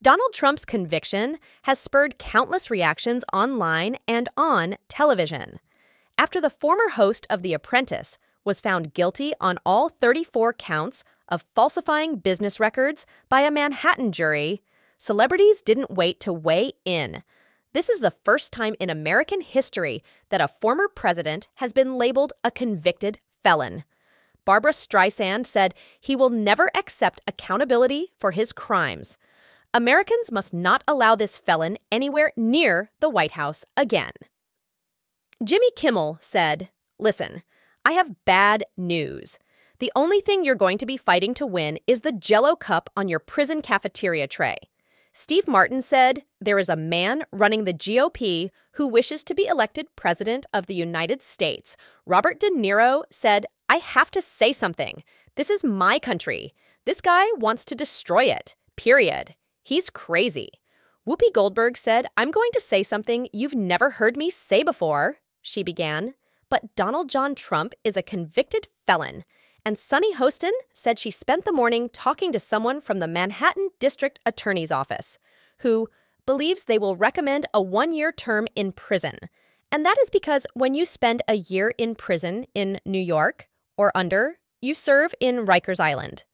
Donald Trump's conviction has spurred countless reactions online and on television. After the former host of The Apprentice was found guilty on all 34 counts of falsifying business records by a Manhattan jury, celebrities didn't wait to weigh in. This is the first time in American history that a former president has been labeled a convicted felon. Barbra Streisand said he will never accept accountability for his crimes. Americans must not allow this felon anywhere near the White House again. Jimmy Kimmel said, Listen, I have bad news. The only thing you're going to be fighting to win is the jello cup on your prison cafeteria tray. Steve Martin said, There is a man running the GOP who wishes to be elected president of the United States. Robert De Niro said, I have to say something. This is my country. This guy wants to destroy it. Period. He's crazy. Whoopi Goldberg said, I'm going to say something you've never heard me say before, she began. But Donald John Trump is a convicted felon. And Sunny Hostin said she spent the morning talking to someone from the Manhattan District Attorney's Office who believes they will recommend a one year term in prison. And that is because when you spend a year in prison in New York or under, you serve in Rikers Island.